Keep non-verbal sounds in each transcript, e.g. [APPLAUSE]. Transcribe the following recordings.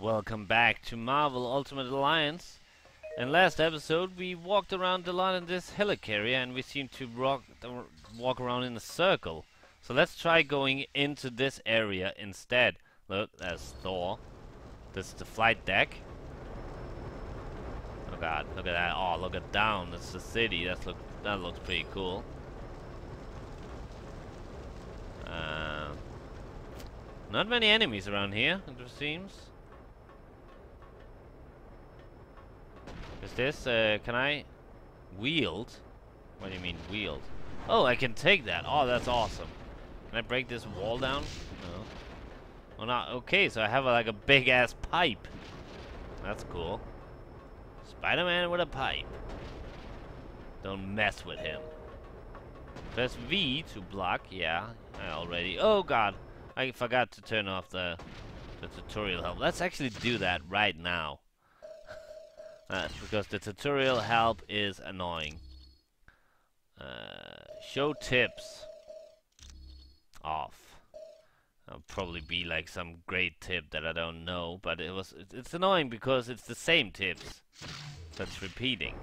Welcome back to Marvel Ultimate Alliance. In last episode, we walked around a lot in this helicarrier and we seemed to walk, walk around in a circle. So let's try going into this area instead. Look, there's Thor. This is the flight deck. Oh god, look at that. Oh, look at down. That's the city. That's look, that looks pretty cool. Uh, not many enemies around here, it seems. Is this, uh, can I wield? What do you mean wield? Oh, I can take that. Oh, that's awesome. Can I break this wall down? No. Oh, not. Okay, so I have a, like a big ass pipe. That's cool. Spider-Man with a pipe. Don't mess with him. Press V to block. Yeah, I already. Oh God, I forgot to turn off the the tutorial help. Let's actually do that right now. Uh, because the tutorial help is annoying. Uh, show tips off. That'll probably be like some great tip that I don't know, but it was it's annoying because it's the same tips that's repeating.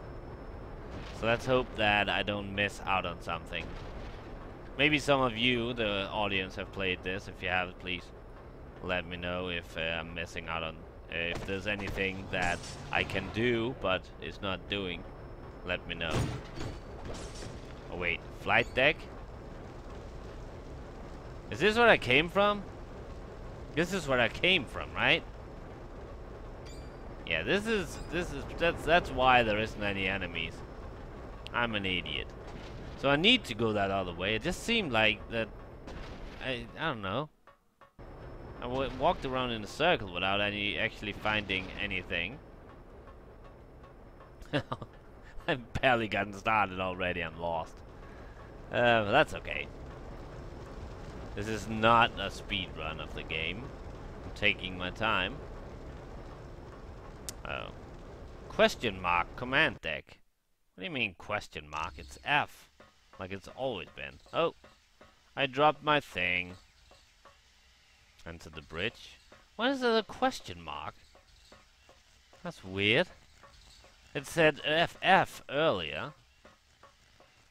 So let's hope that I don't miss out on something. Maybe some of you, the audience, have played this. If you have, please let me know if uh, I'm missing out on if there's anything that I can do, but it's not doing, let me know. Oh wait, flight deck? Is this where I came from? This is where I came from, right? Yeah, this is, this is, that's, that's why there isn't any enemies. I'm an idiot. So I need to go that other way. It just seemed like that, I, I don't know. I walked around in a circle without any actually finding anything. [LAUGHS] I've barely gotten started already. I'm lost. Uh, that's okay. This is not a speed run of the game. I'm taking my time. Oh. Question mark command deck. What do you mean question mark? It's F. Like it's always been. Oh. I dropped my thing. Enter the bridge. Why is there a question mark? That's weird. It said FF earlier.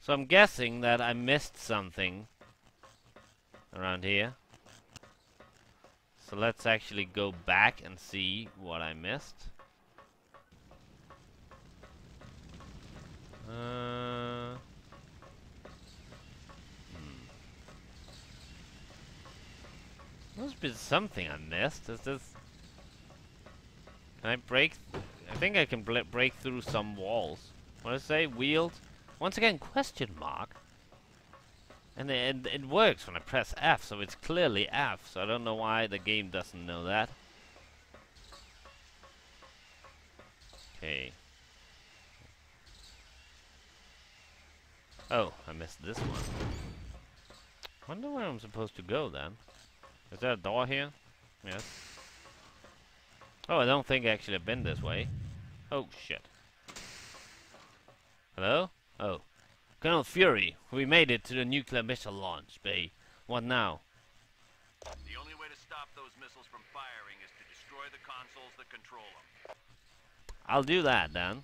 So I'm guessing that I missed something around here. So let's actually go back and see what I missed. Uh, Must be something I missed. Is this... Can I break... I think I can break through some walls. What did I say? Wield? Once again, question mark. And it, it works when I press F, so it's clearly F. So I don't know why the game doesn't know that. Okay. Oh, I missed this one. Wonder where I'm supposed to go then. Is there a door here? Yes. Oh, I don't think actually I've been this way. Oh, shit. Hello? Oh. Colonel Fury, we made it to the nuclear missile launch bay. What now? The only way to stop those missiles from firing is to destroy the consoles that control them. I'll do that, then.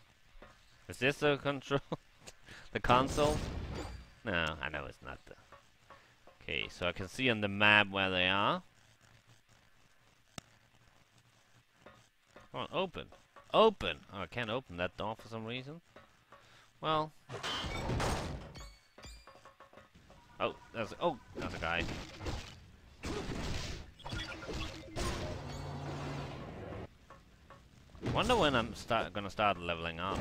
Is this the control? [LAUGHS] the console? No, I know it's not the... Okay, so I can see on the map where they are. Come on, open. Open! Oh, I can't open that door for some reason. Well. Oh, there's oh, there's a guy. Wonder when I'm start gonna start leveling up.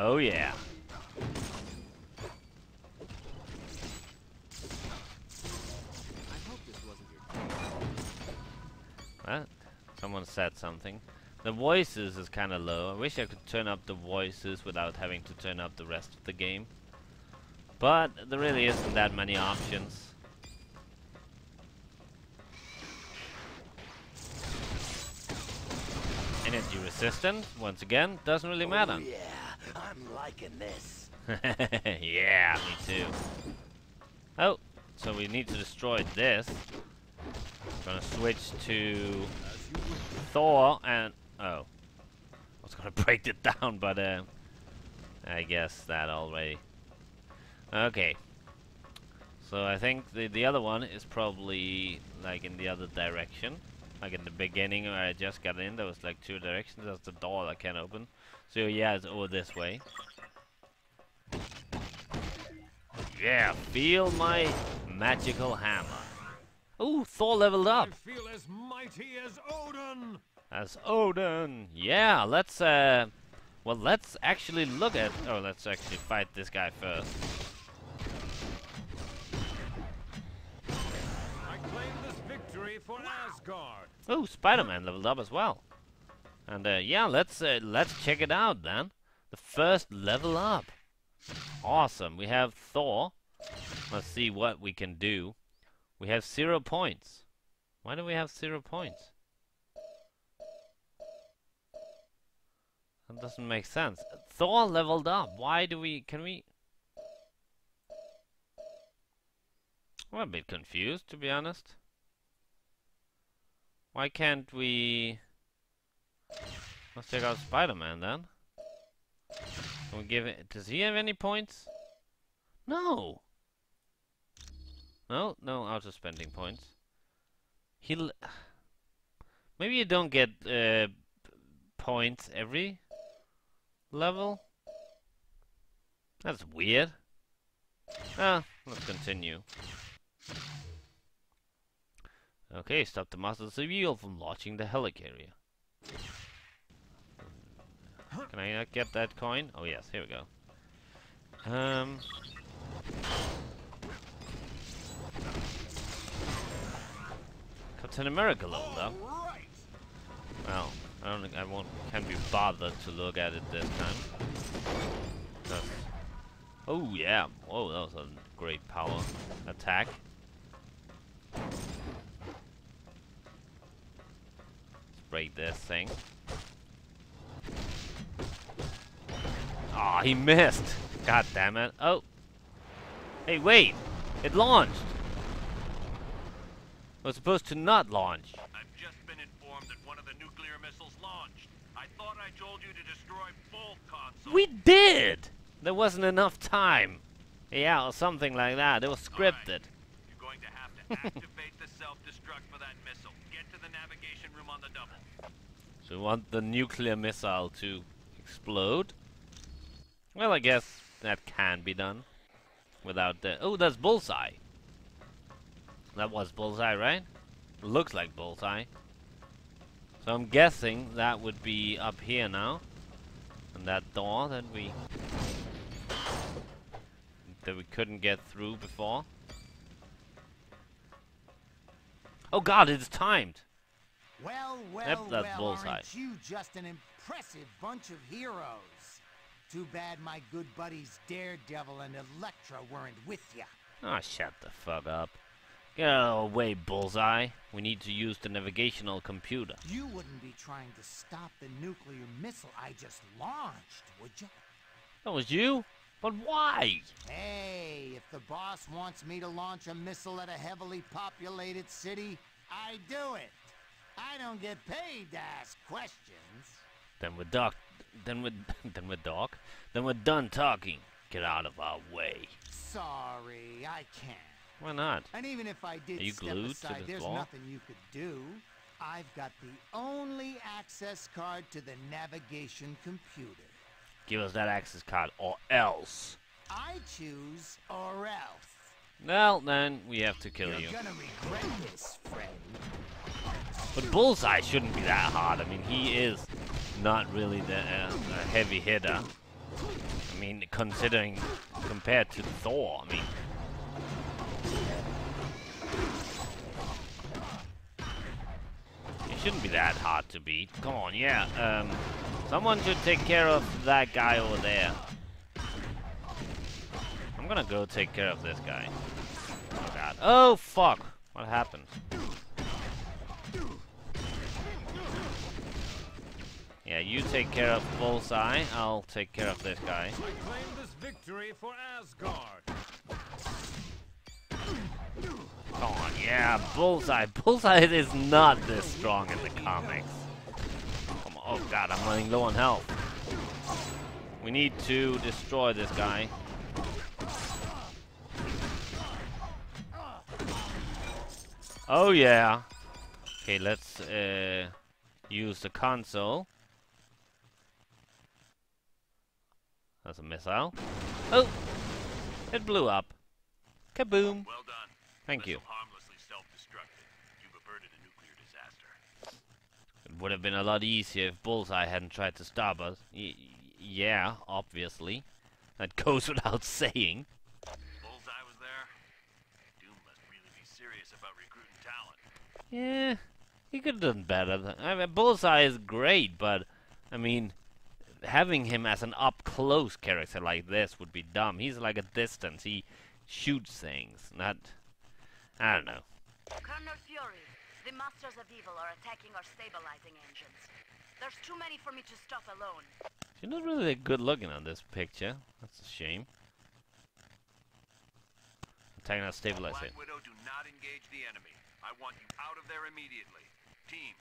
Oh yeah. What? Someone said something. The voices is kind of low. I wish I could turn up the voices without having to turn up the rest of the game. But there really isn't that many options. Energy resistant, once again, doesn't really oh, matter. Oh, yeah, I'm liking this. [LAUGHS] yeah, me too. Oh, so we need to destroy this. I'm Gonna switch to Thor and oh, I was gonna [LAUGHS] break it down, but uh, I guess that already. Okay. So I think the the other one is probably like in the other direction. Like in the beginning where I just got in, there was like two directions. That's the door I can't open. So yeah, it's over this way. Yeah, feel my magical hammer. Ooh, Thor leveled up. I feel as mighty as Odin. As Odin. Yeah, let's uh well let's actually look at oh let's actually fight this guy first. I claim this victory for Asgard. Oh, Spider-Man leveled up as well. And uh, yeah, let's uh, let's check it out then. The first level up. Awesome. We have Thor. Let's see what we can do. We have zero points. Why do we have zero points? That doesn't make sense. Thor leveled up. Why do we... Can we... I'm a bit confused, to be honest. Why can't we... Let's check out Spider-Man then. Can we give it... Does he have any points? No! No, no auto spending points. He'll... Maybe you don't get uh, points every level? That's weird. Ah, let's continue. Okay, stop the Masters of Evil from launching the helicarrier. Can I not get that coin? Oh yes, here we go. Um... Captain America. All right. Well, I don't think I won't can be bothered to look at it this time. Oh yeah. Whoa, that was a great power attack. Let's break this thing. Ah, he missed. God damn it. Oh. Hey, wait. It launched. It was supposed to not launch. I've just been informed that one of the nuclear missiles launched. I thought I told you to destroy both consoles. We did! There wasn't enough time. Yeah, or something like that. It was scripted. You're going to have to [LAUGHS] activate the self-destruct for that missile. Get to the navigation room on the double. So we want the nuclear missile to explode. Well, I guess that can be done. Without the... Oh, that's Bullseye. That was Bullseye, right? Looks like Bullseye. So I'm guessing that would be up here now. And that door that we... That we couldn't get through before. Oh god, it's timed! Well, well, Yep, that's well, bullseye. aren't you just an impressive bunch of heroes? Too bad my good buddies Daredevil and Elektra weren't with ya. Ah, shut the fuck up. Get away, Bullseye. We need to use the navigational computer. You wouldn't be trying to stop the nuclear missile I just launched, would ya? That was you? But why? Hey, if the boss wants me to launch a missile at a heavily populated city, I do it. I don't get paid to ask questions. Then we're doc. Then we're [LAUGHS] then we're doc. Then we're done talking. Get out of our way. Sorry, I can't. Why not? And even if I did Are you step glued to aside, this there's wall? nothing you could do. I've got the only access card to the navigation computer. Give us that access card, or else. I choose or else. Well, then we have to kill You're you. gonna regret this, friend. But Bullseye shouldn't be that hard. I mean, he is not really the uh, a heavy hitter. I mean, considering compared to Thor, I mean. It shouldn't be that hard to beat. Come on, yeah. Um, someone should take care of that guy over there. I'm gonna go take care of this guy. Oh god. Oh fuck! What happened? Yeah, you take care of Bullseye. I'll take care of this guy. I claim this victory victory for Asgard. Come on, yeah, Bullseye. Bullseye is not this strong in the comics. Come on, oh god, I'm running low on health. We need to destroy this guy. Oh yeah. Okay, let's uh, use the console. That's a missile. Oh! It blew up. Kaboom! Well done. Thank you. Harmlessly self-destructed. You've averted a nuclear disaster. It would have been a lot easier if Bullseye hadn't tried to stop us. Y yeah, obviously. That goes [LAUGHS] without saying. Bullseye was there. Doom must really be serious about recruiting talent. Yeah, he could have done better. Than, I mean, Bullseye is great, but I mean, having him as an up-close character like this would be dumb. He's like a distance. He shoots things, not. I don't know. Colonel Fury, the Masters of Evil are attacking our stabilizing engines. There's too many for me to stop alone. She's not really that good looking on this picture. That's a shame. Attacking our stabilizer. Black Widow, do not engage the enemy. I want you out of there immediately. Team,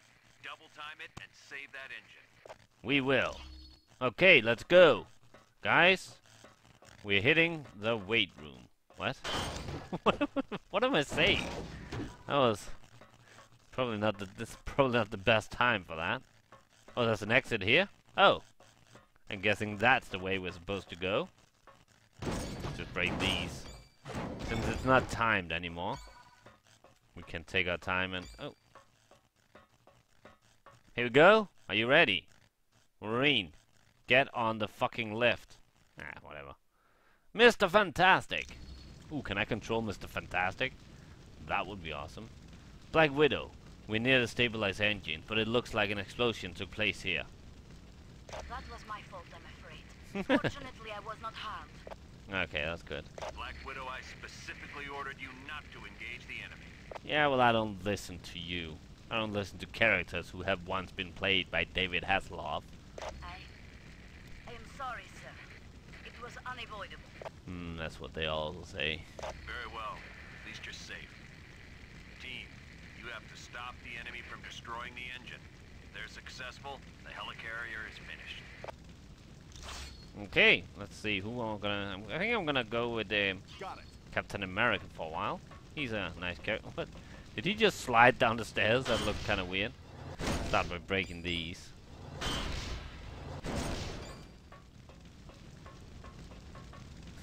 double time it and save that engine. We will. Okay, let's go. Guys, we're hitting the weight room. What? [LAUGHS] what am I saying? That was probably not the this probably not the best time for that. Oh, there's an exit here? Oh. I'm guessing that's the way we're supposed to go. Just break these. Since it's not timed anymore. We can take our time and oh. Here we go. Are you ready? Marine, get on the fucking lift. Ah, whatever. Mr. Fantastic. Ooh, can I control Mr. Fantastic? That would be awesome. Black Widow, we're near the stabilized engine, but it looks like an explosion took place here. That was my fault, I'm afraid. [LAUGHS] Fortunately, I was not harmed. Okay, that's good. Black Widow, I specifically ordered you not to engage the enemy. Yeah, well, I don't listen to you. I don't listen to characters who have once been played by David Hasselhoff. I... I am sorry, sir. It was unavoidable. Hmm, that's what they all say. Very well. At least you're safe. Team, you have to stop the enemy from destroying the engine. If they're successful, the helicarrier is finished. Okay, let's see who I'm gonna. I think I'm gonna go with Got it. Captain America for a while. He's a nice character. But did he just slide down the stairs? That looked kind of weird. Start by breaking these.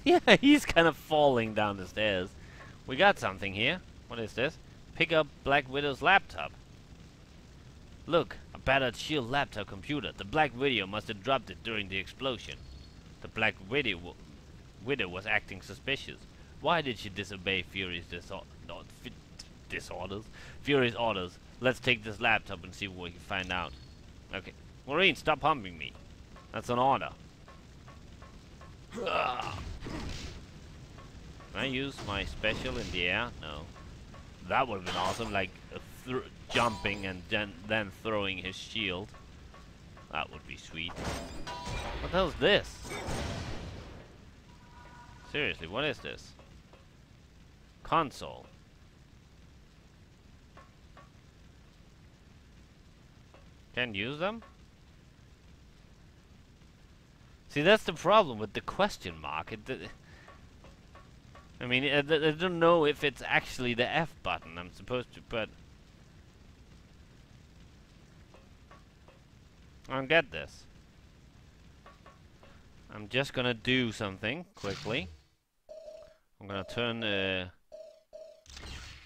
[LAUGHS] Yeah, he's kind of falling down the stairs. We got something here. What is this? Pick up Black Widow's laptop. Look, a battered SHIELD laptop computer. The Black Widow must have dropped it during the explosion. The Black Widow, Widow was acting suspicious. Why did she disobey Fury's disor- fi- disorders? Fury's orders. Let's take this laptop and see what we can find out. Okay. Maureen, stop humping me. That's an order. Can I use my special in the air? No. That would have been awesome, like jumping and then, then throwing his shield. That would be sweet. What the hell is this? Seriously, what is this? Console. Can't use them? See, that's the problem with the question mark. It, I mean, I, I don't know if it's actually the F button I'm supposed to, but... I don't get this. I'm just gonna do something quickly. I'm gonna turn uh,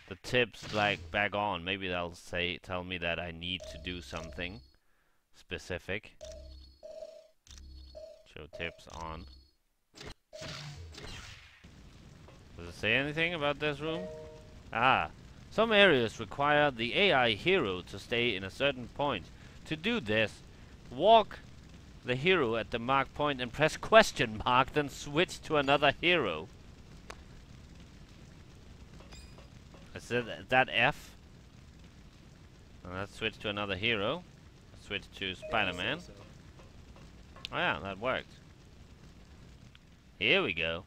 the tips like back on. Maybe they'll say tell me that I need to do something specific. Show tips on. Does it say anything about this room? Ah, some areas require the AI hero to stay in a certain point. To do this, walk the hero at the mark point and press question mark, then switch to another hero. Is that, that F? And let's switch to another hero. Switch to Spider-Man. Oh yeah, that worked. Here we go.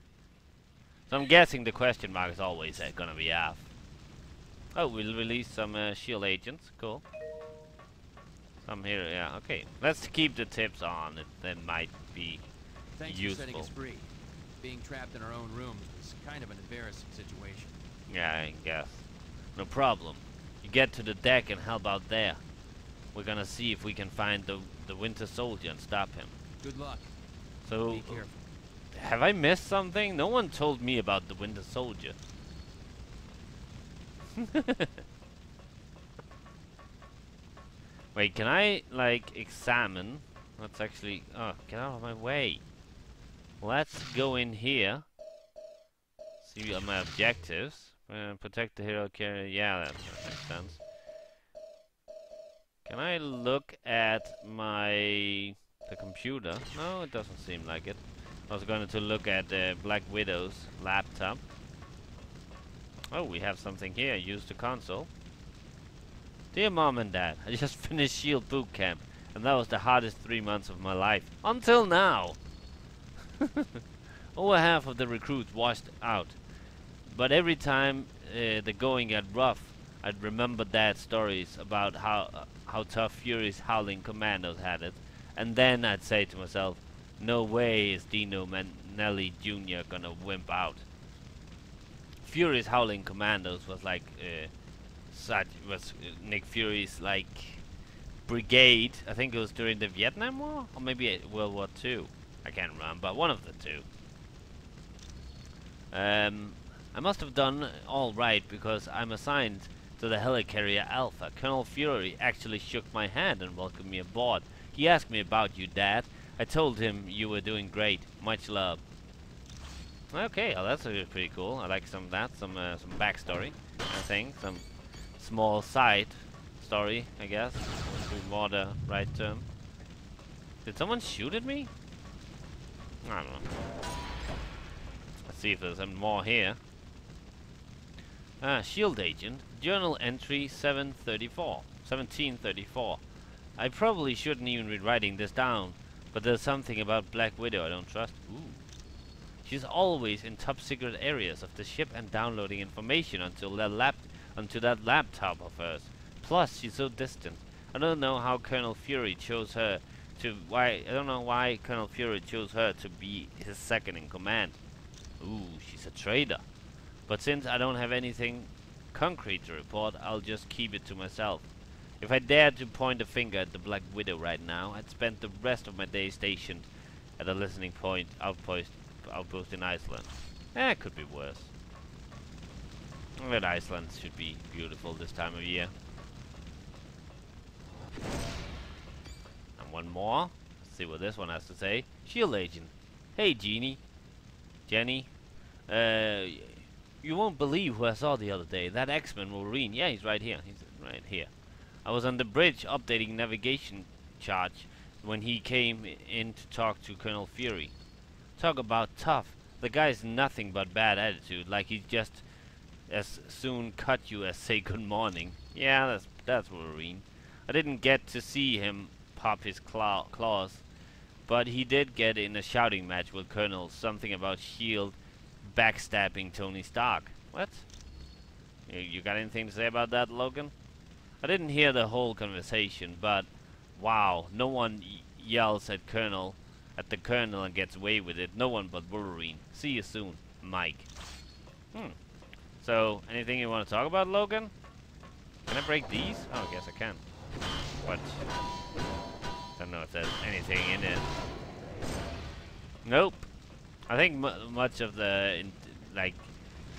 So I'm guessing the question mark is always uh, gonna be off. Oh, we'll release some uh, SHIELD agents. Cool. Some here, yeah, okay. Let's keep the tips on. It that might be Thanks useful. for setting us free. Being trapped in our own rooms was kind of an embarrassing situation. Yeah, I guess. No problem. You get to the deck and help out there. We're gonna see if we can find the the Winter Soldier and stop him. Good luck. So, Be careful. have I missed something? No one told me about the Winter Soldier. [LAUGHS] Wait, can I like examine? Let's actually. Oh, get out of my way. Let's go in here. See my objectives. Uh, protect the hero carrier. Yeah, that makes sense. Can I look at my the computer? No, it doesn't seem like it. I was going to look at uh, Black Widow's laptop. Oh, we have something here. Use the console. Dear Mom and Dad, I just [LAUGHS] finished SHIELD boot camp, and that was the hardest three months of my life. Until now! [LAUGHS] Over half of the recruits washed out. But every time uh, the going got rough, I'd remember Dad's stories about how uh, how tough Fury's Howling Commandos had it, and then I'd say to myself, no way is Dino Manelli Jr. gonna wimp out. Fury's Howling Commandos was like uh, such was uh, Nick Fury's like brigade. I think it was during the Vietnam War or maybe World War Two. I can't remember. One of the two. Um, I must have done all right because I'm assigned to the helicarrier Alpha. Colonel Fury actually shook my hand and welcomed me aboard. He asked me about you, Dad. I told him you were doing great. Much love. Okay, well that's uh, pretty cool. I like some of that, some uh, some backstory. I think some small side story, I guess. Would be more the right term. Did someone shoot at me? I don't know. Let's see if there's some more here. Ah, SHIELD agent. Journal entry 734. 1734. I probably shouldn't even be writing this down, but there's something about Black Widow I don't trust. Ooh. She's always in top secret areas of the ship and downloading information until that lap onto that laptop of hers. Plus, she's so distant. I don't know how Colonel Fury chose her to why I don't know why Colonel Fury chose her to be his second in command. Ooh, she's a traitor. But since I don't have anything concrete to report, I'll just keep it to myself. If I dared to point a finger at the Black Widow right now, I'd spend the rest of my day stationed at a listening point outpost outpost in Iceland. Eh, could be worse. But Iceland should be beautiful this time of year. And one more. Let's see what this one has to say. Shield agent. Hey, Jeannie. Jenny. Uh, you won't believe who I saw the other day. That X-Men Wolverine. Yeah, he's right here. He's right here. I was on the bridge updating navigation charge when he came in to talk to Colonel Fury. Talk about tough. The guy's nothing but bad attitude, like he just as soon cut you as say good morning. Yeah, that's that's Wolverine. I didn't get to see him pop his claw claws, but he did get in a shouting match with Colonel something about Shield backstabbing Tony Stark. What? You, you got anything to say about that, Logan? I didn't hear the whole conversation, but wow, no one yells at Colonel at the Colonel and gets away with it. No one but Wolverine. See you soon, Mike. Hmm. So, anything you want to talk about, Logan? Can I break these? Oh, I guess I can. But don't know if there's anything in it. Nope. I think much of the like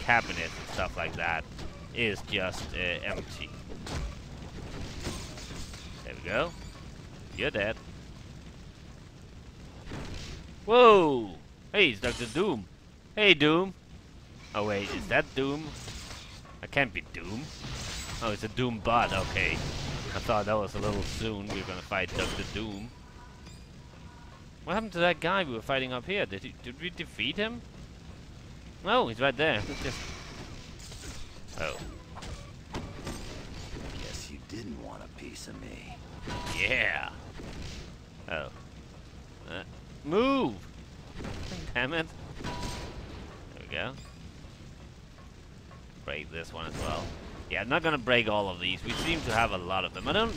cabinets and stuff like that is just uh, empty. We go. You're dead. Whoa! Hey, it's Dr. Doom. Hey, Doom. Oh wait, is that Doom? I can't be Doom. Oh, it's a Doom bot. Okay. I thought that was a little soon. We were gonna fight Dr. Doom. What happened to that guy we were fighting up here? Did he, did we defeat him? No, he's right there. Just oh. Guess you didn't want a piece of me. Yeah. Oh. Uh, move! Damn it. There we go. Break this one as well. Yeah, I'm not gonna break all of these. We seem to have a lot of them. I don't,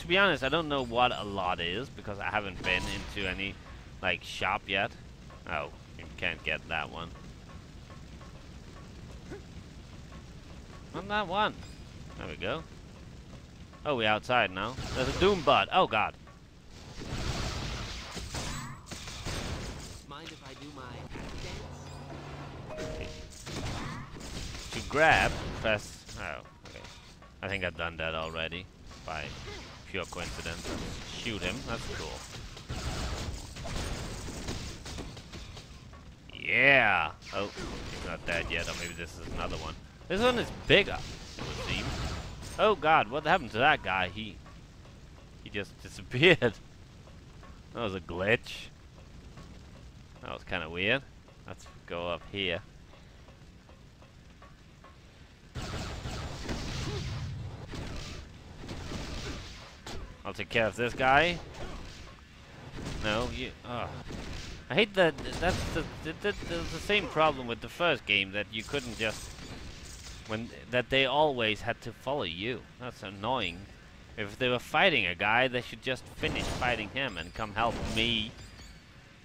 to be honest, I don't know what a lot is because I haven't been into any like shop yet. Oh, you can't get that one. On that one. There we go. Oh, we outside now. There's a Doom bot. Oh god. Mind if I do my dance? To grab, press. Oh, okay. I think I've done that already by pure coincidence. Shoot him. That's cool. Yeah. Oh, he's not dead yet. Or maybe this is another one. This one is bigger. It would seem. Oh God, what happened to that guy? He he just [LAUGHS] disappeared. That was a glitch. That was kind of weird. Let's go up here. I'll take care of this guy. No, you. Oh. I hate that. That's the, the, the, the same problem with the first game that you couldn't just when that they always had to follow you. That's annoying. If they were fighting a guy, they should just finish fighting him and come help me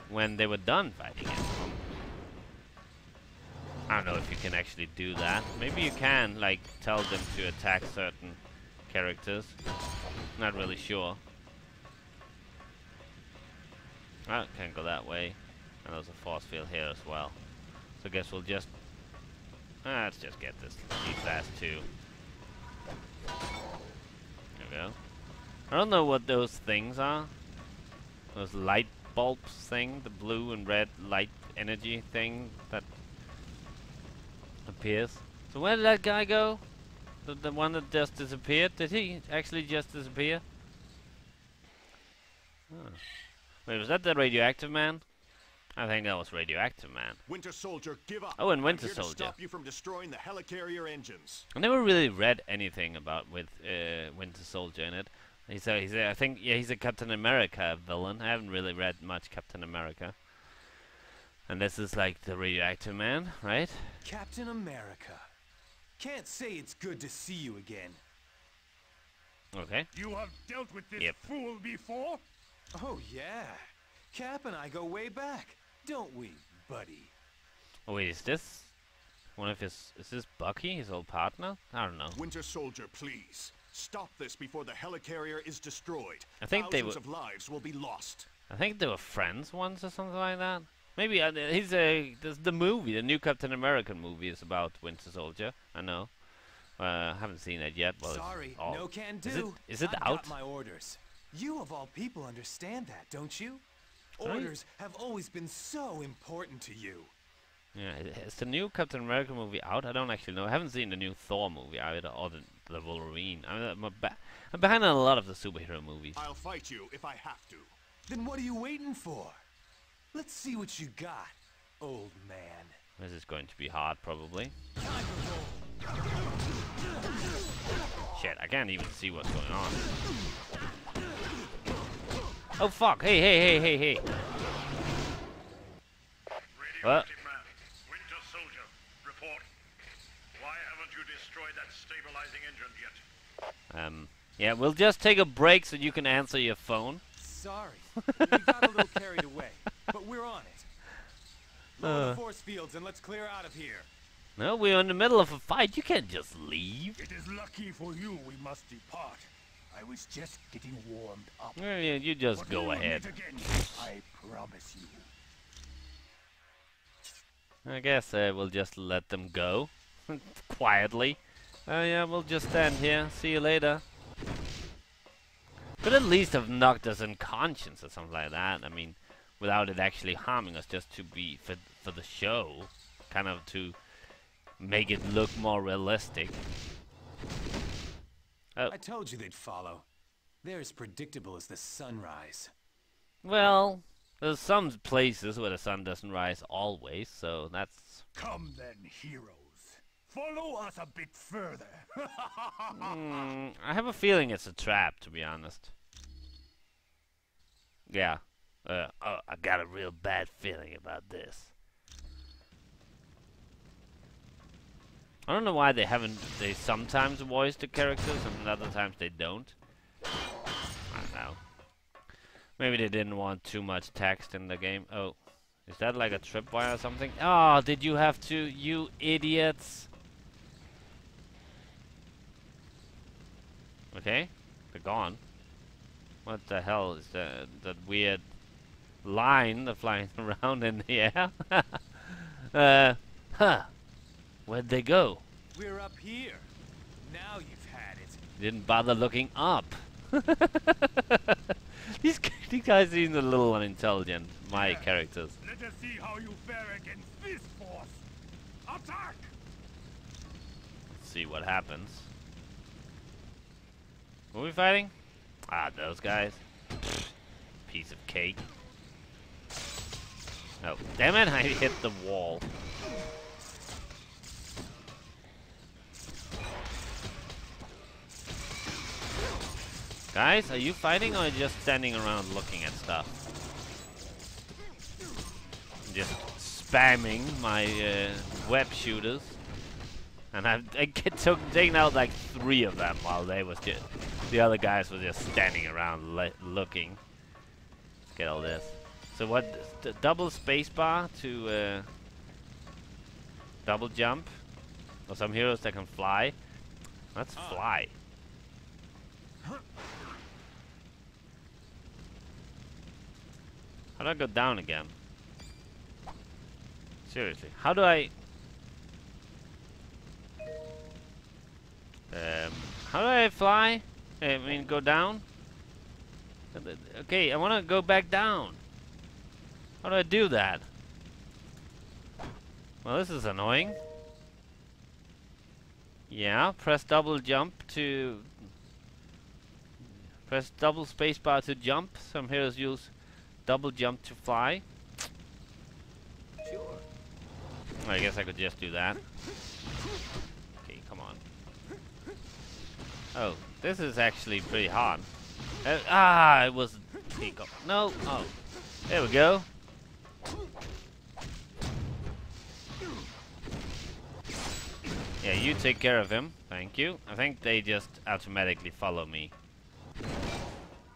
when they were done fighting him. I don't know if you can actually do that. Maybe you can, like, tell them to attack certain characters. Not really sure. Ah, can't go that way. And there's a force field here as well. So I guess we'll just... Ah, let's just get this. These last two. There we go. I don't know what those things are. Those light bulbs thing. The blue and red light energy thing that appears. So where did that guy go? The, the one that just disappeared? Did he actually just disappear? Huh. Wait, was that the radioactive man? I think that was radioactive man. Winter Soldier, give up. Oh, and I'm Winter Soldier. Stop you from destroying the helicarrier engines. I never really read anything about with uh, Winter Soldier in it. He's a, he's a, I think, yeah, he's a Captain America villain. I haven't really read much Captain America. And this is like the radioactive man, right? Captain America. Can't say it's good to see you again. Okay. You have dealt with this Yep. fool before? Oh, yeah. Cap and I go way back, don't we, buddy? Oh wait, is this one of his? Is this Bucky, his old partner? I don't know. Winter Soldier, please. Stop this before the helicarrier is destroyed. I think Thousands were- of lives will be lost. I think they were friends once or something like that. Maybe uh, he's a. There's the movie, the new Captain American movie is about Winter Soldier. I know. Uh, haven't seen it yet. Well, Sorry, no can do. Is it, is it I've out? Got my orders. You of all people understand that, don't you? Orders have always been so important to you. Yeah, is the new Captain America movie out? I don't actually know. I haven't seen the new Thor movie either, or the, the Wolverine. I'm, I'm, ba- I'm behind on a lot of the superhero movies. I'll fight you if I have to. Then what are you waiting for? Let's see what you got, old man. This is going to be hard, probably. Time to roll. Shit, I can't even see what's going on. Oh fuck! Hey, hey, hey, hey, hey! What? Winter Soldier, report. Why haven't you destroyed that stabilizing engine yet? Um, yeah, we'll just take a break so you can answer your phone. Sorry, we got a little carried away, but we're on it. Lower Uh. the force fields and let's clear out of here. No, we're in the middle of a fight. You can't just leave. It is lucky for you we must depart. I was just getting warmed up. Yeah, you just But go ahead. I promise you. I guess uh, we'll just let them go. [LAUGHS] Quietly. Uh, yeah, we'll just stand here. See you later. Could at least have knocked us unconscious or something like that. I mean, without it actually harming us, just to be for for the show, kind of to make it look more realistic. Oh, I told you they'd follow. They're as predictable as the sunrise. well, there's some places where the sun doesn't rise always, so that's Come then, heroes. Follow us a bit further. Mm, I have a feeling it's a trap, to be honest. Yeah. Uh, oh, I got a real bad feeling about this. I don't know why they haven't. They sometimes voice the characters and other times they don't. I don't know. Maybe they didn't want too much text in the game. Oh, is that like a tripwire or something? Oh, did you have to, you idiots? Okay, they're gone. What the hell is that? That weird line that's flying [LAUGHS] around in the air? [LAUGHS] uh, huh. Where'd they go? We're up here. Now you've had it. Didn't bother looking up. [LAUGHS] these, these guys seem a little unintelligent, my characters. Let us see how you fare against this force. Attack! Let's see what happens. Who are we fighting? Ah, those guys. Piece of cake. Oh, damn it, [LAUGHS] I hit the wall. Guys, are you fighting or just standing around looking at stuff? Just spamming my uh, web shooters. And I've I get took, taken out like three of them while they was just the other guys were just standing around looking. Let's get all this. So what? Double spacebar to uh, double jump. Or some heroes that can fly. Let's fly. How do I go down again? Seriously, how do I? Um, how do I fly? I mean, go down? Okay, I want to go back down. How do I do that? Well, this is annoying. Yeah, press double jump to... Press double spacebar to jump. Some heroes use double jump to fly. Sure. I guess I could just do that. Okay, come on. Oh, this is actually pretty hard. Uh, ah, it was... No, oh. There we go. Yeah, you take care of him. Thank you. I think they just automatically follow me.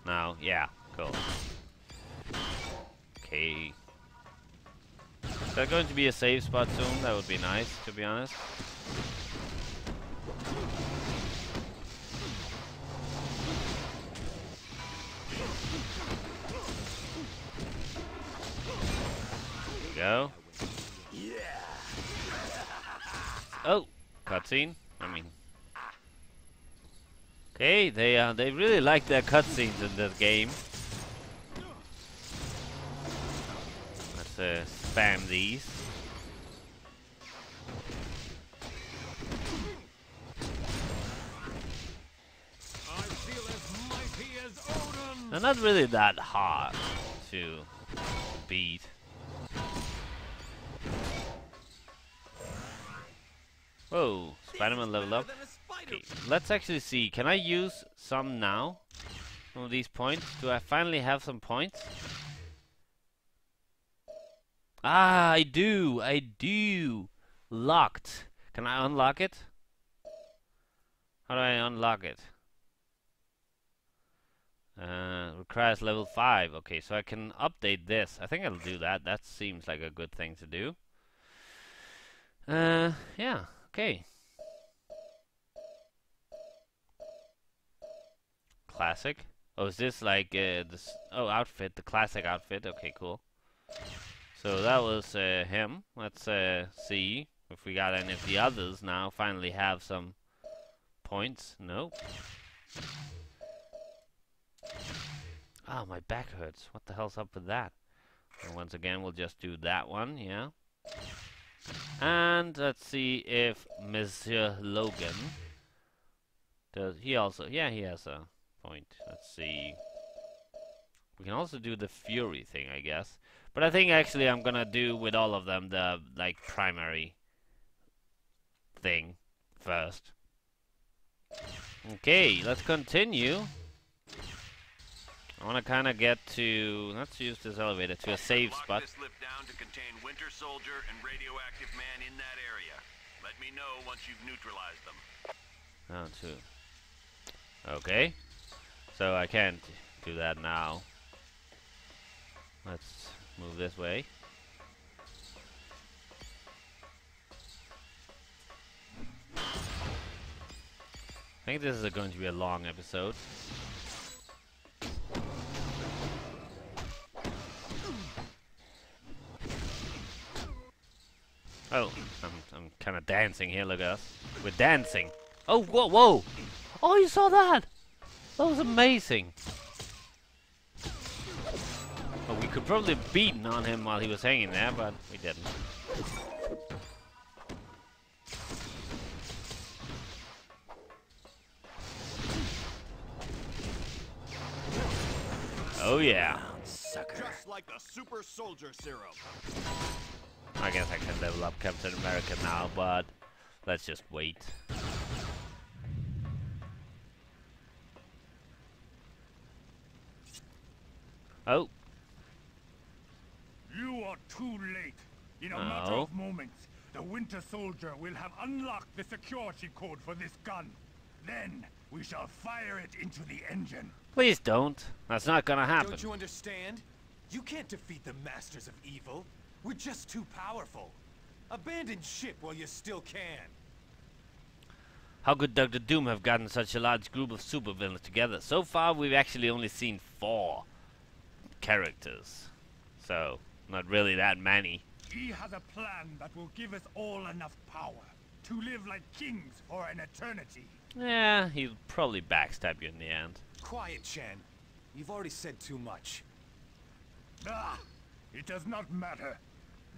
Now, yeah, cool. Okay. Is there going to be a safe spot soon? That would be nice, to be honest. Go. Oh, cutscene. I mean, okay, they uh, they really like their cutscenes in this game. Uh, spam these. They're not really that hard to beat. Whoa, Spider-Man level up. Okay, let's actually see. Can I use some now? Some of these points? Do I finally have some points? Ah, I do. I do. Locked. Can I unlock it? How do I unlock it? Uh, requires level 5. Okay, so I can update this. I think I'll do that. That seems like a good thing to do. Uh, yeah. Okay. Classic. Oh, is this like uh, this? Oh, outfit, the classic outfit. Okay, cool. So that was uh, him. Let's uh, see if we got any of the others now. Finally have some points. Nope. Ah, my back hurts. What the hell's up with that? And once again, we'll just do that one. Yeah. And let's see if Monsieur Logan does. He also, yeah, he has a point. Let's see. We can also do the Fury thing, I guess. But I think actually I'm gonna do with all of them the like primary thing first. Okay, let's continue. I want to kind of get to. Let's use this elevator to a safe Lock spot. this lift down to contain Winter Soldier and Radioactive Man in that area. Let me know once you've neutralized them. Down two. Okay. So I can't do that now. Let's move this way. I think this is going to be a long episode. Oh, I'm, I'm kind of dancing here, look at us. We're dancing. Oh, whoa, whoa! Oh, you saw that? That was amazing. Could probably have beaten on him while he was hanging there, but we didn't. Oh yeah. Just like the super soldier serum. I guess I can level up Captain America now, but let's just wait. Oh, You are too late. In a matter Oh. of moments, the Winter Soldier will have unlocked the security code for this gun. Then we shall fire it into the engine. please don't. That's not gonna happen. Don't you understand? You can't defeat the masters of evil. We're just too powerful. Abandon ship while you still can. How could Doctor Doom have gotten such a large group of supervillains together? So far, we've actually only seen four characters. So, not really that many. He has a plan that will give us all enough power to live like kings for an eternity. Yeah, he'll probably backstab you in the end. Quiet, Shan. You've already said too much. Ah, it does not matter.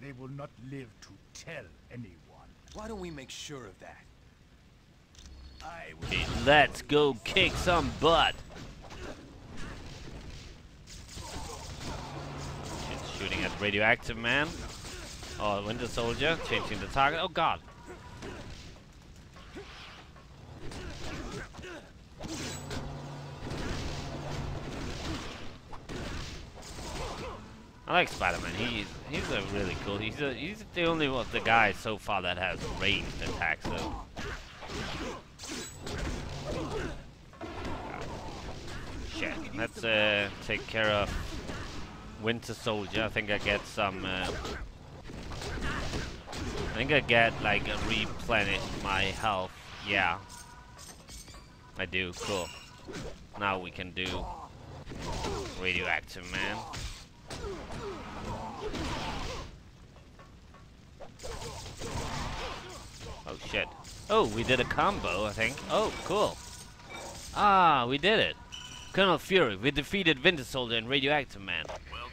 They will not live to tell anyone. Why don't we make sure of that? I will Okay, let's go kick some butt. Shooting at radioactive man. Oh, Winter Soldier changing the target. Oh God. I like Spider-Man. He's he's a really cool. He's a, he's the only one the guy so far that has ranged attacks. Shit. Let's uh, take care of Winter Soldier. I think I get some. Uh, think I get like replenish my health. Yeah. I do. Cool. Now we can do radioactive man. Oh shit. Oh, we did a combo, I think. Oh, cool. Ah, we did it. Colonel Fury, we defeated Winter Soldier and Radioactive Man. Well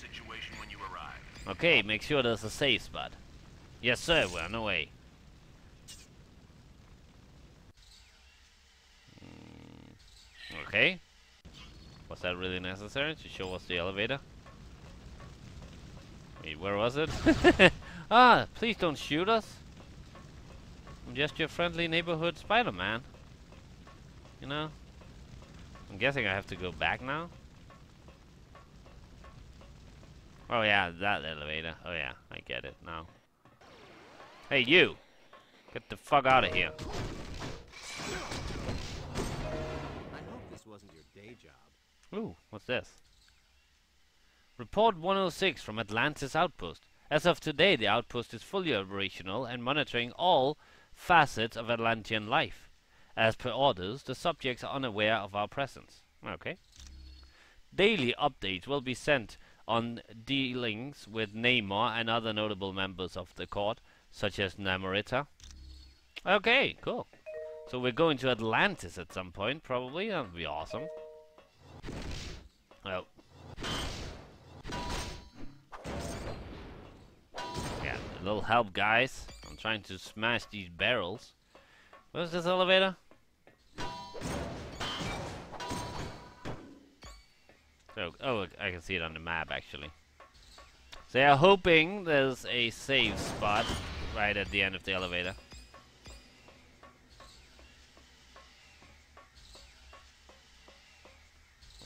situation when you arrive. Okay, make sure there's a safe spot. Yes, sir, we're on the way. Mm, Okay. Was that really necessary to show us the elevator? Wait, where was it? [LAUGHS] ah, please don't shoot us. I'm just your friendly neighborhood Spider-Man. You know? I'm guessing I have to go back now. Oh yeah, that elevator. Oh yeah, I get it now. Hey you! Get the fuck out of here. I hope this wasn't your day job. Ooh, what's this? Report 106 from Atlantis Outpost. As of today, the outpost is fully operational and monitoring all facets of Atlantean life. As per orders, the subjects are unaware of our presence. Okay. Daily updates will be sent on dealings with Namor and other notable members of the court, such as Namorita. Okay, cool. So we're going to Atlantis at some point, probably. That would be awesome. Oh. Yeah, a little help, guys. I'm trying to smash these barrels. Where's this elevator? So, oh, I can see it on the map, actually. So, yeah, hoping there's a save spot right at the end of the elevator.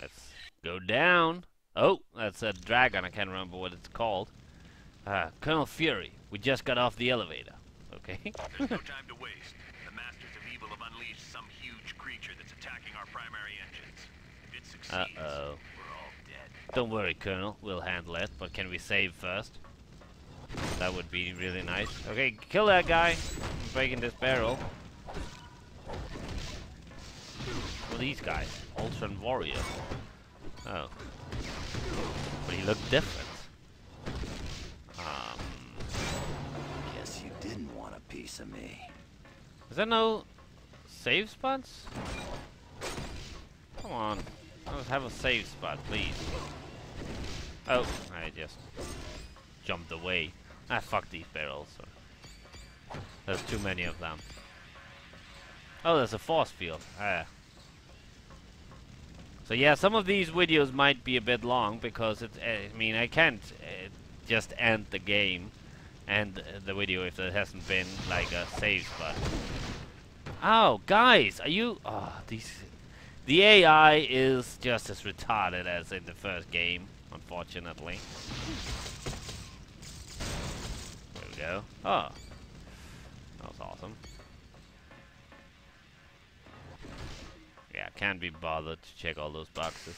Let's go down. Oh, that's a dragon. I can't remember what it's called. Uh, Colonel Fury, we just got off the elevator. Okay. [LAUGHS] There's no time to waste. The Masters of Evil have unleashed some huge creature that's attacking our primary engines. If it succeeds, all dead. Don't worry, Colonel. We'll handle it. But can we save first? That would be really nice. Okay, kill that guy. I'm breaking this barrel. Well, these guys. Ultron Warrior. Oh. But he looked different. Um, Guess you didn't want a piece of me. is there no save spots? Come on. Let's have a save spot, please. Oh, I just jumped away. Ah, fuck these barrels. There's too many of them. Oh, there's a force field. Ah. So yeah, some of these videos might be a bit long because it. Uh, I mean, I can't uh, just end the game and uh, the video if there hasn't been like a save spot. Oh, guys, are you? Oh, these. The AI is just as retarded as in the first game, unfortunately. There we go. Oh. That was awesome. Yeah, can't be bothered to check all those boxes.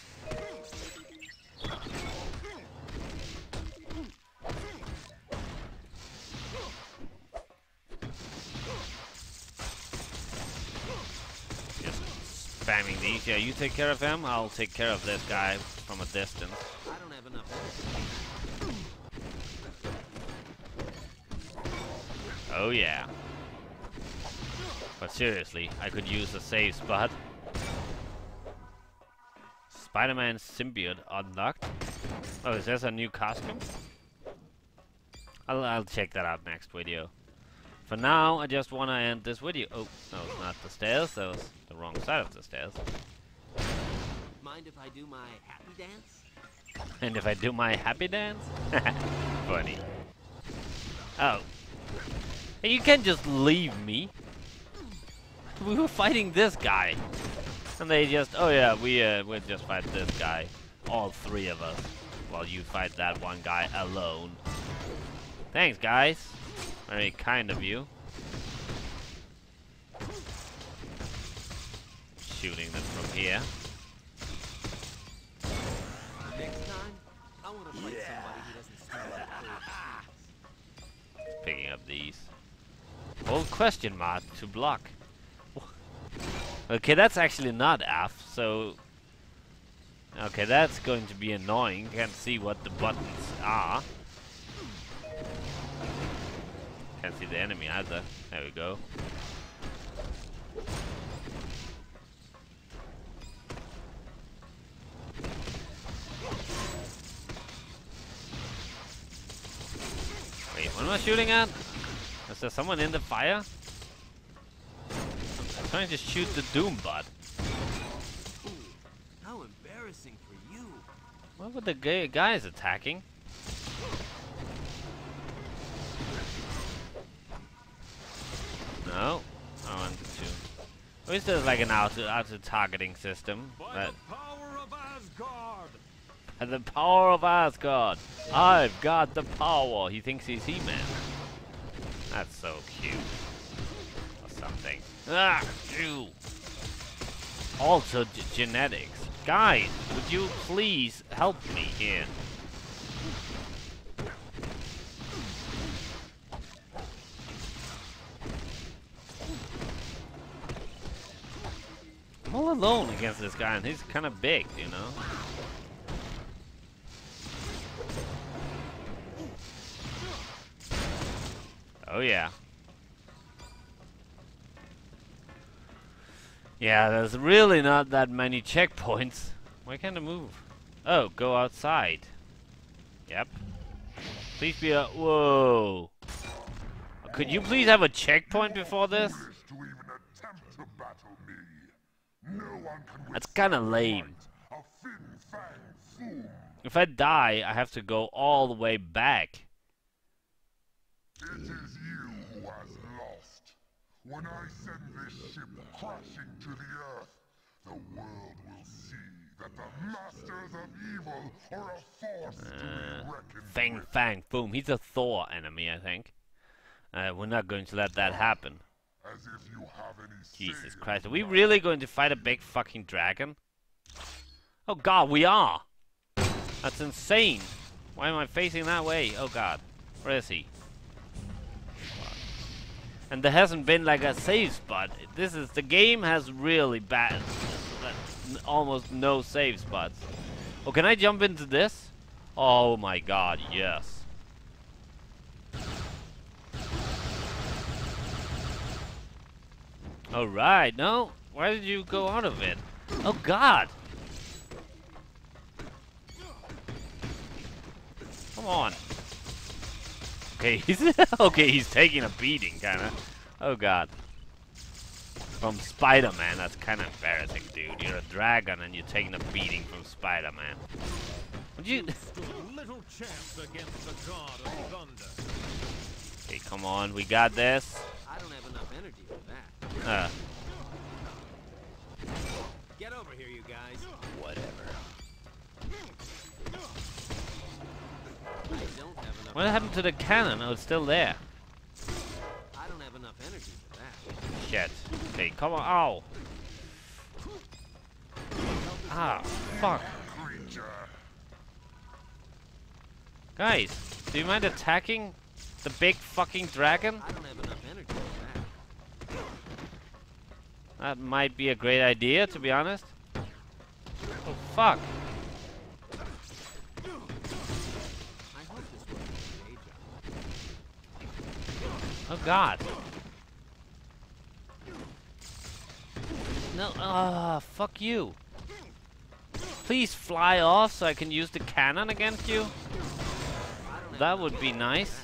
Spamming these. Yeah, you take care of him. I'll take care of this guy from a distance. Enough. Oh yeah. But seriously, I could use a save spot. Spider-Man symbiote unlocked. Oh, is this a new costume? I'll, I'll check that out next video. For now, I just want to end this video. Oh, no, it's not the stairs. That was the wrong side of the stairs. Mind if I do my happy dance? And if I do my happy dance? [LAUGHS] Funny. Oh. You can't just leave me. We were fighting this guy. And they just, oh yeah, we uh, we'll just fight this guy. All three of us. While you fight that one guy alone. Thanks, guys. Very kind of you. Shooting them from here. These. Question mark to block. Okay, that's actually not F, so... Okay, that's going to be annoying. Can't see what the buttons are. Can't see the enemy either. There we go. Wait, what am I shooting at? Is there someone in the fire? I'm trying to shoot the Doom bot. How embarrassing for you. What were the gay guys attacking? No, I want to. At least there's like an auto auto targeting system. But power of Asgard! by the power of Asgard, I've got the power. He thinks he's He-Man. That's so cute. Or something. Ah, you. Also genetics. Guys, would you please help me here? I'm all alone against this guy, and he's kind of big, you know? Oh, yeah. Yeah, there's really not that many checkpoints. Why can't I move? Oh, go outside. Yep. Please be a... Whoa. Could you please have a checkpoint before this? That's kind of lame. If I die, I have to go all the way back. It is you who has lost. When I send this ship crashing to the Earth, the world will see that the masters of evil are a force to be reckoned Fang with. Fang Foom. He's a Thor enemy, I think. Uh, we're not going to let that happen. As if you have any Jesus Christ, are we really going to fight a big fucking dragon? Oh god, we are! That's insane! Why am I facing that way? Oh god. Where is he? And there hasn't been like a save spot. This is, the game has really bad, almost no save spots. Oh, can I jump into this? Oh my god, yes. Alright, no. Why did you go out of it? Oh god! Come on. Okay, [LAUGHS] he's okay, he's taking a beating kinda. Oh god. From Spider-Man, that's kinda embarrassing, dude. You're a dragon and you're taking a beating from Spider-Man. Would you Little chance against the god of thunder. Okay, come on, we got this. I don't have enough energy for that. Uh, Get over here, you guys. whatever. I don't have enough. What happened to the cannon? Oh, it's still there. I don't have enough energy for that. Shit. Okay, come on. Ow. Ah, fuck. Guys, do you mind attacking the big fucking dragon? I don't have enough energy for that. That might be a great idea, to be honest. Oh, fuck. Oh, God. No, ah, fuck you. Please fly off so I can use the cannon against you. That would be nice.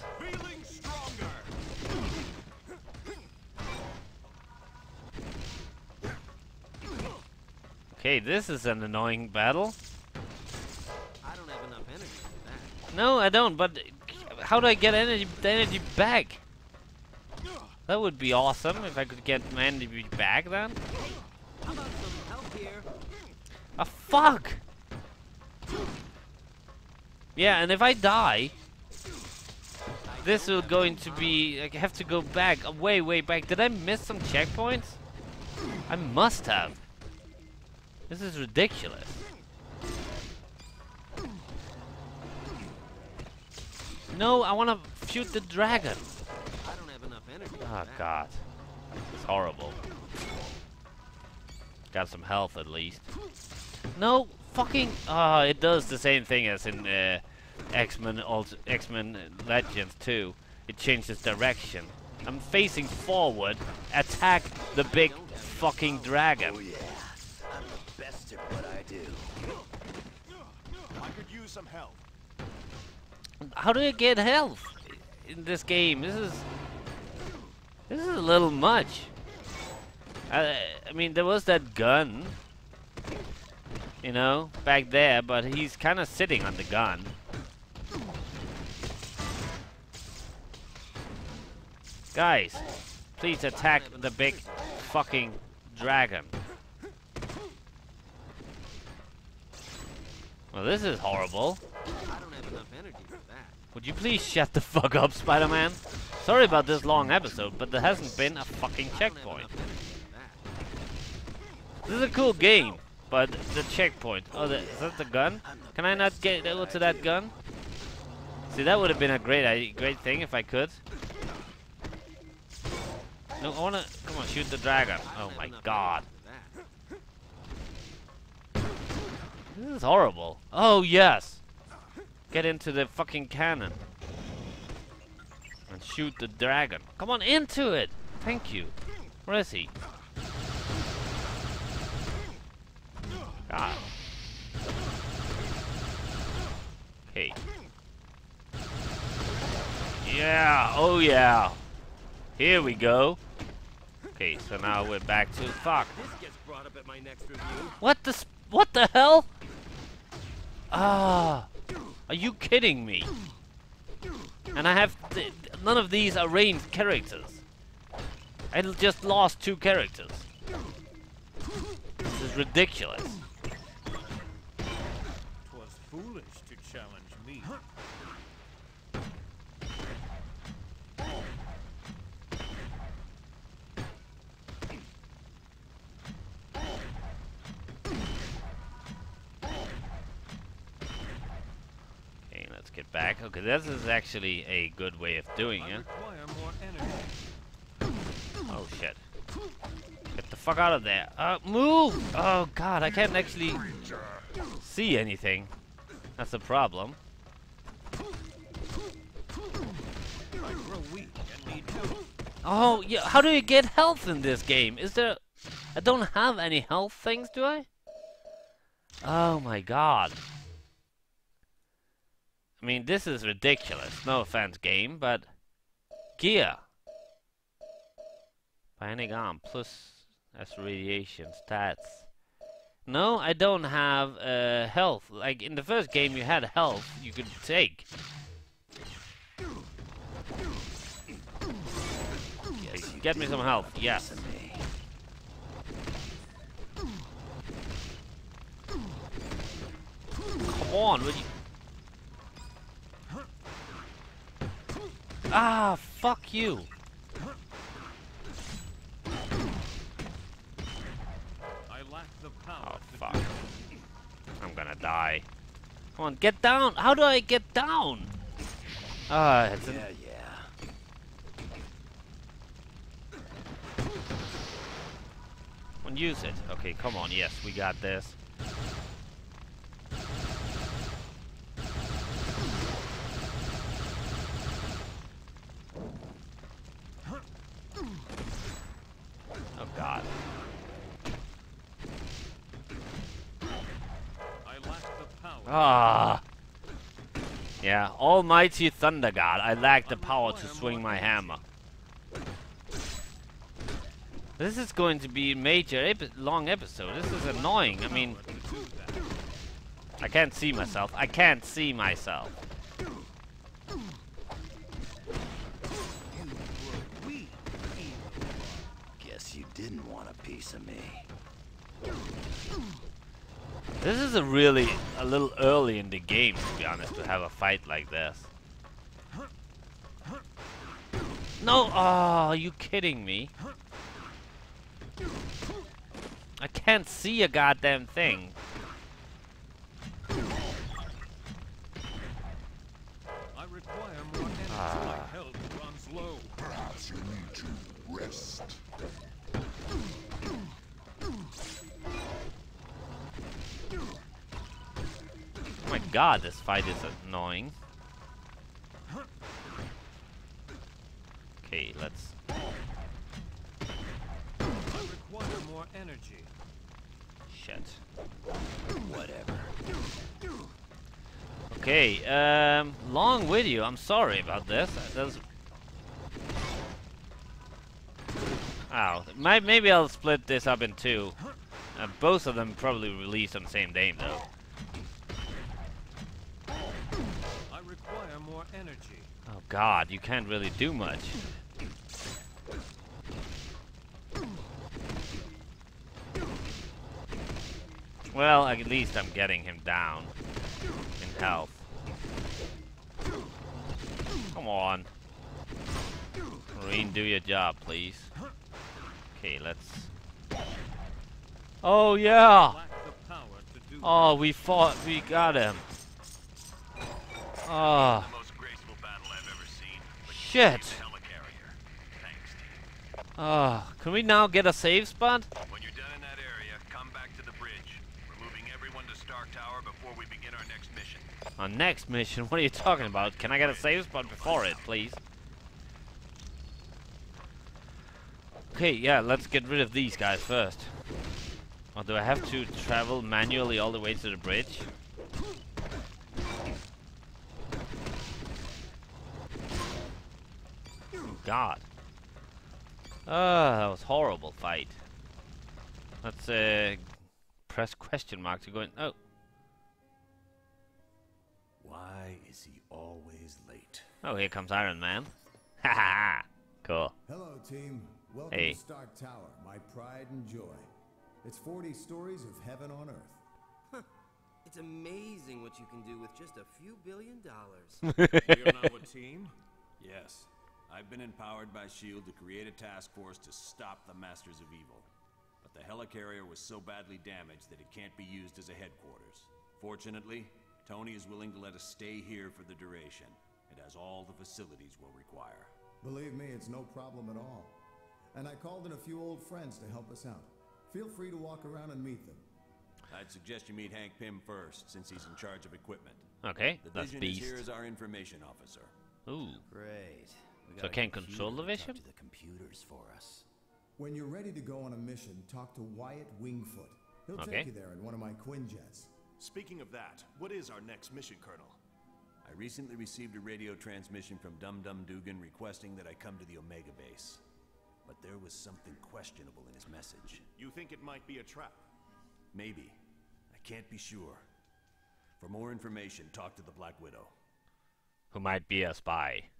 Okay, this is an annoying battle. I don't have enough energy for that. No, I don't, but how do I get energy, energy back? That would be awesome if I could get energy back then. Here? Ah, fuck! Yeah, and if I die, this is going to be, I have to go back, uh, way, way back. Did I miss some checkpoints? I must have. This is ridiculous. No, I want to shoot the dragon. I don't have enough energy Oh that. god. It's horrible. Got some health at least. No, fucking ah, it does the same thing as in uh, X-Men Ult- X-Men Legends 2. It changes direction. I'm facing forward, attack the big fucking dragon. Oh yeah, I'm the best at what I do. I could use some help. How do you get health in this game? This is this is a little much. I, I mean, there was that gun, you know, back there, but he's kind of sitting on the gun. Guys, please attack the big fucking dragon. Well, this is horrible. I don't have enough energy for that. Would you please shut the fuck up, Spider-Man? Sorry about this long episode, but there hasn't been a fucking checkpoint. This is a cool game, but the checkpoint. Oh, the, is that the gun? Can I not get over to that gun? See, that would have been a great, uh, great thing if I could. No, I wanna. Come on, shoot the dragon. Oh my god. This is horrible. Oh, yes. Get into the fucking cannon. And shoot the dragon. Come on, into it. Thank you. Where is he? God. Okay. Yeah, oh yeah. Here we go. Okay, so now we're back to fuck. This gets brought up at my next review. What the what the hell? Ah, are you kidding me? And I have none of these are ranged characters. I just lost two characters. This is ridiculous. to challenge me. Okay, let's get back. Okay, this is actually a good way of doing it. Oh shit. Get the fuck out of there. Uh, move! Oh god, I can't actually see anything. That's a problem. Oh, yeah, how do you get health in this game? Is there... I don't have any health things, do I? Oh my god. I mean, this is ridiculous. No offense, game, but... Gear. Bionic arm plus as radiation stats. No, I don't have uh, health. Like in the first game, you had health you could take. Get me some health. Yes. Come on, will you? Ah, fuck you. I lack the power. Oh, fuck. I'm gonna die. Come on, get down. How do I get down? Ah, it's an yeah. One use it. Okay, come on. Yes, we got this. Oh God. I lack the power. Ah. Yeah, Almighty Thunder God. I lack the power to swing my hammer. This is going to be a major long episode. This is annoying. I mean, I can't see myself. I can't see myself. Guess you didn't want a piece of me. This is a really a little early in the game, to be honest, to have a fight like this. No, oh, are you kidding me? I can't see a goddamn thing. God, this fight is annoying. Okay, let's... I require more energy. Shit. Whatever. Okay, um, long video. I'm sorry about this. That's... Ow. Maybe I'll split this up in two. Uh, both of them probably released on the same day, though. I require more energy. Oh god, you can't really do much. Well, at least I'm getting him down in health. Come on. Marine, do your job, please. Okay, let's... Oh, yeah! Oh, we fought, we got him. Oh, shit. saved the helicarrier. Thanks, team. Oh, can we now get a save spot? When you're done in that area, come back to the bridge. We're moving everyone to Stark Tower before we begin our next mission. Our next mission? What are you talking about? Can I get a save spot before it, please? Okay, yeah, let's get rid of these guys first. Or do I have to travel manually all the way to the bridge? God. Ah, that was horrible fight. Let's uh, press question mark to go in. Oh, Why is he always late? oh, here comes Iron Man. [LAUGHS] Ha ha ha. Cool. Hello, team. Welcome Hey. to Stark Tower, my pride and joy. It's 40 stories of heaven on earth. It's amazing what you can do with just a few billion dollars. You're now a team? [LAUGHS] Yes. I've been empowered by S.H.I.E.L.D. to create a task force to stop the Masters of Evil. But the helicarrier was so badly damaged that it can't be used as a headquarters. Fortunately, Tony is willing to let us stay here for the duration. It has all the facilities we'll require. Believe me, it's no problem at all. And I called in a few old friends to help us out. Feel free to walk around and meet them. I'd suggest you meet Hank Pym first, since he's in charge of equipment. Okay, the that's Vision Beast. is here as our information officer. Ooh. Great. We So got a can't control the Vision? to the computers for us. When you're ready to go on a mission, talk to Wyatt Wingfoot. He'll Okay. take you there in one of my Quinjets. Speaking of that, what is our next mission, Colonel? I recently received a radio transmission from Dum Dum Dugan requesting that I come to the Omega base. But there was something questionable in his message. You think it might be a trap? Maybe. I can't be sure. For more information, talk to the Black Widow. Who might be a spy.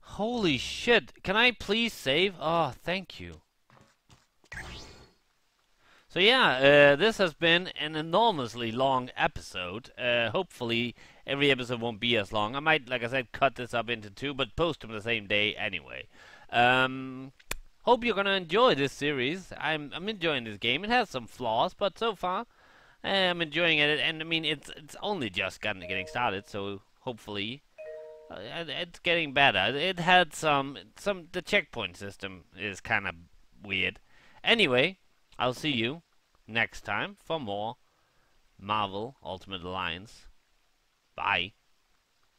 Holy shit. Can I please save? Oh, thank you. So yeah, uh, this has been an enormously long episode. Uh, hopefully, every episode won't be as long. I might, like I said, cut this up into two, but post them the same day anyway. Um, hope you're gonna enjoy this series. I'm I'm enjoying this game. It has some flaws, but so far, uh, I'm enjoying it. And I mean, it's it's only just gotten getting started, so hopefully, Uh, it's getting better. It had some some the checkpoint system is kind of weird. Anyway, I'll see you next time for more Marvel Ultimate Alliance. Bye.